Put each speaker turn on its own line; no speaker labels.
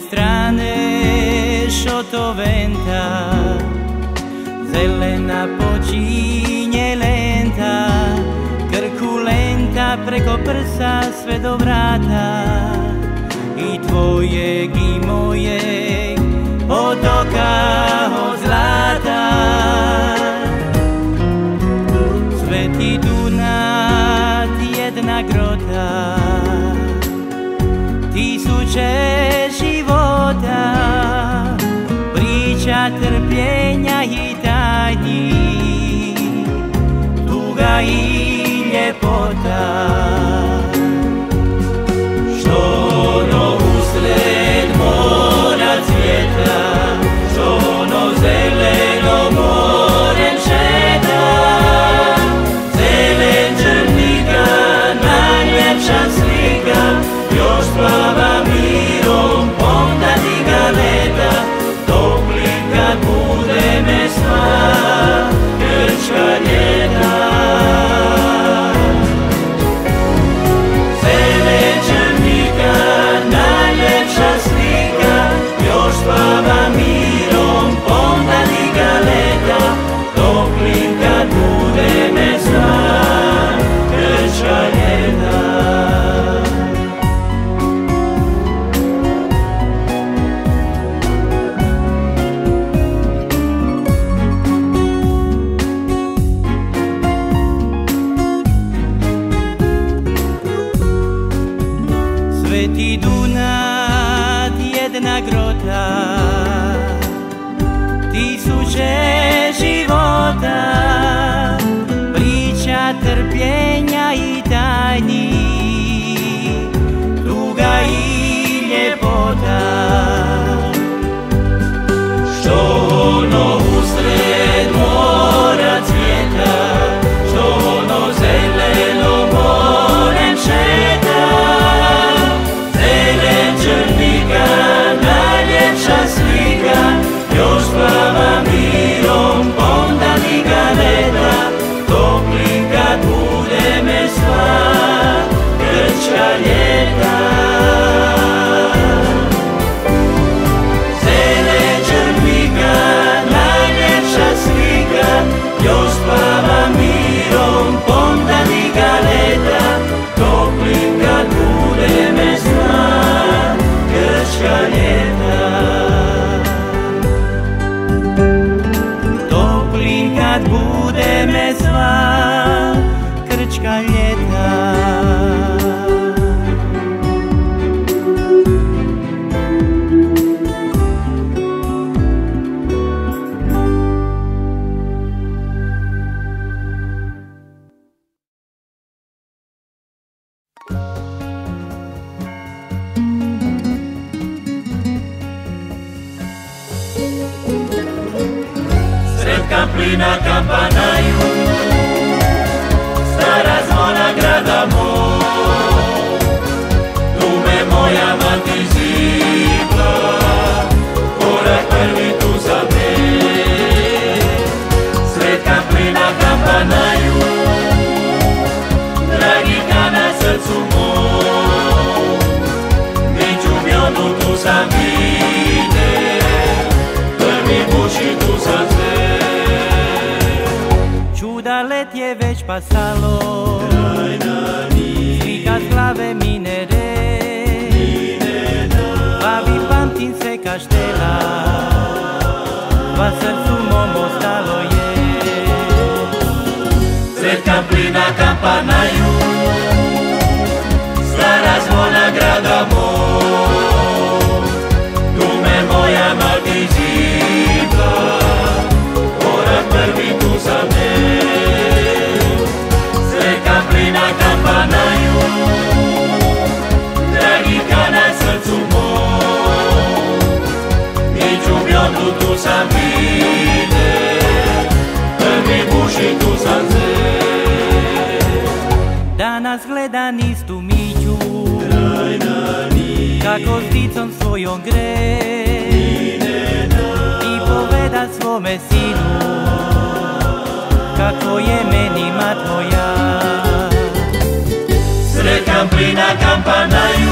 strane šotoventa. Zelena počinje lenta Krkulenta preko prsa sve do vrata. I tvojeg i mojeg otoka od zlata. Sveti Dunat jedna grota. Tisuće Tuga trpljenja i tajni. Tuga i ljepota. Krishna, Krishna, Cerca plina campana mine Dă-mi bușitul să pasalo Slika slave minere pa Bavi pamtim se kaštela Va srcu mom ostalo je. Srećka plina kampana nas gleda niz miću Kako s dicom svojom gre. I poveda svome sinu Kako je meni mat moja Sretan plina kampanaju